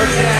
Yeah.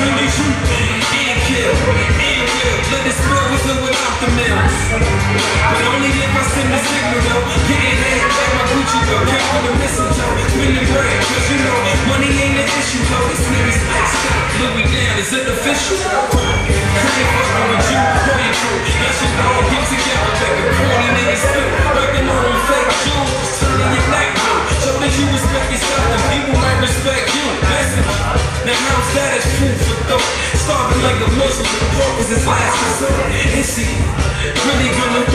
really shoot and kill and kill. Let it spill with or without the mills. But only if I send a signal though. Getting head like my Gucci though. Counting the mistletoe, win the bread, cause you know money ain't an issue though. This nigga's like Look me down, is it official? Pretty good looking.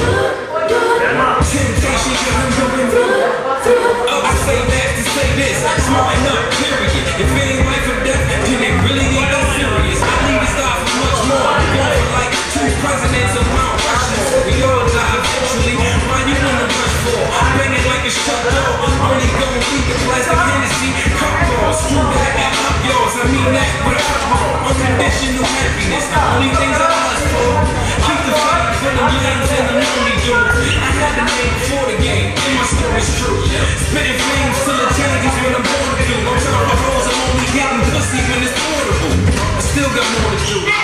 it's true. Spitting flames till it changes when I'm born to. do. I'm trying to rose, I'm only getting pussy when it's portable. I still got more to do.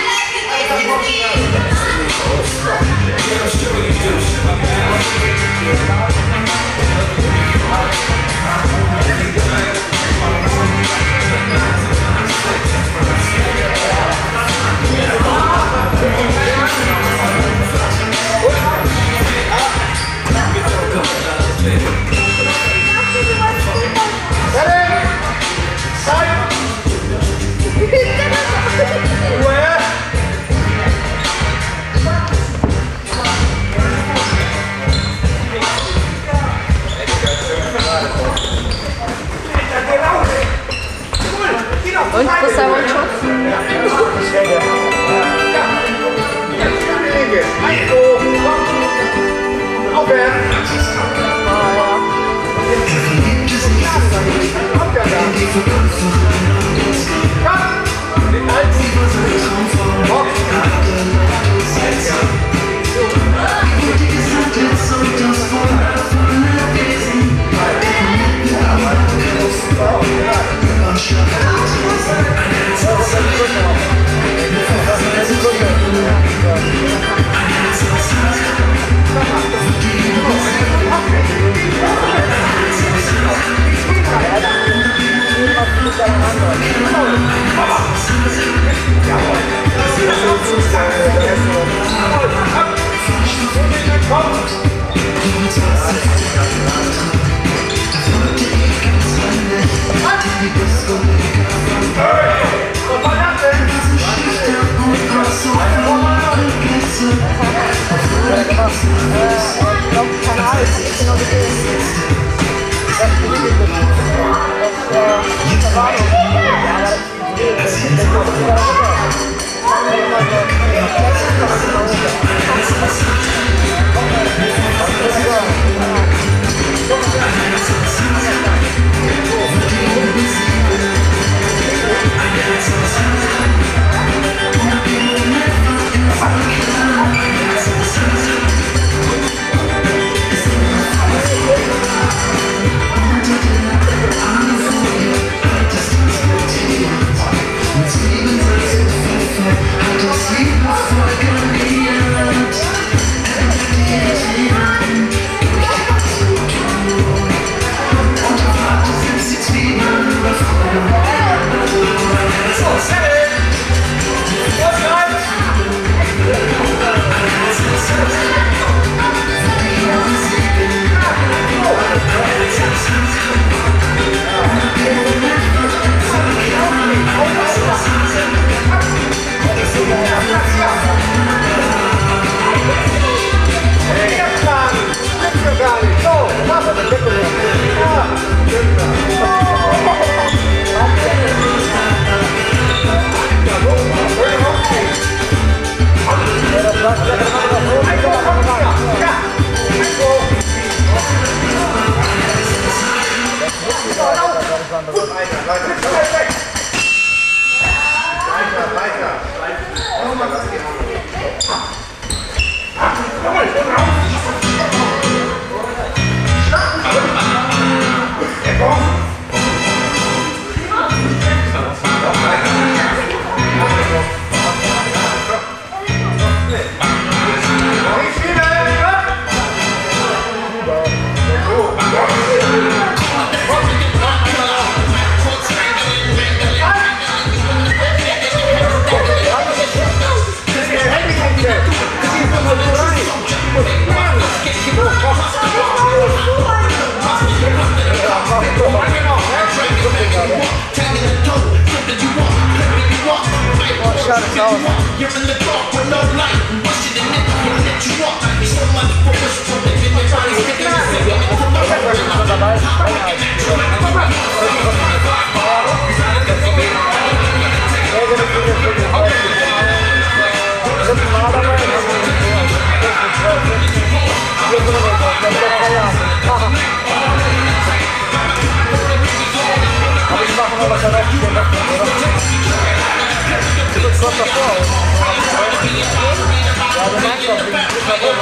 The DJ Far World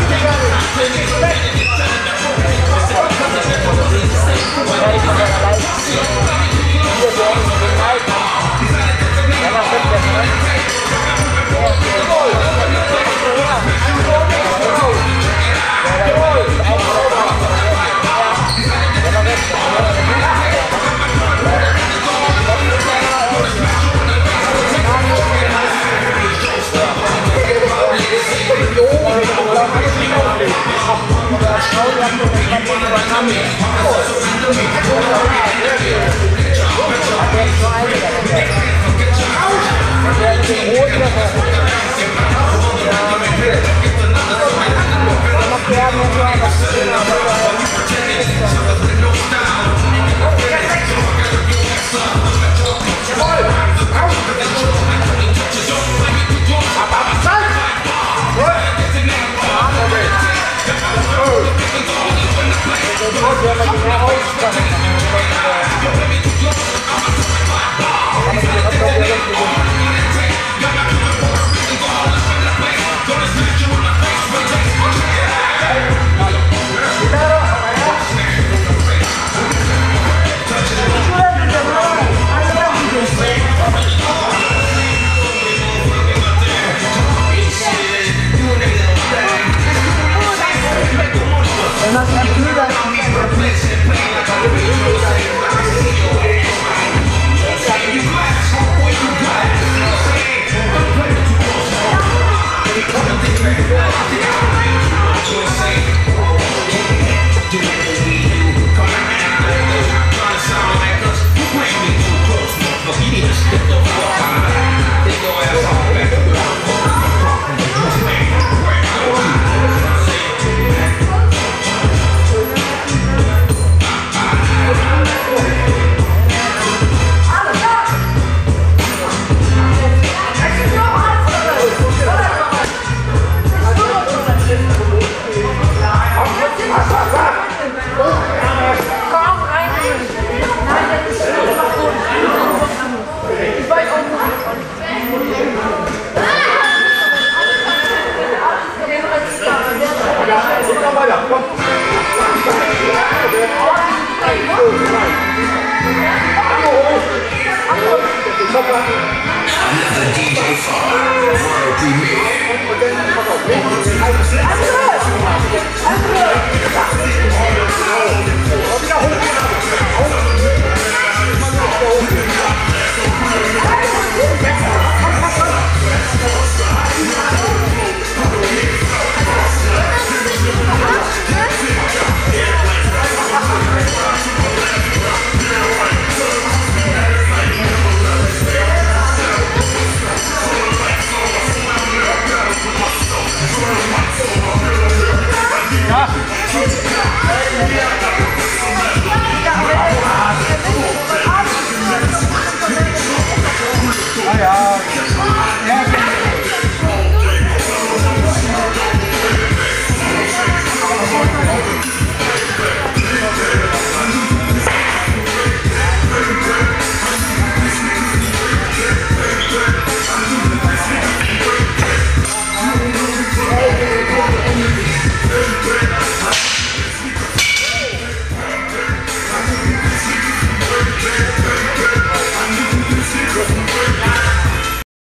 Premiere.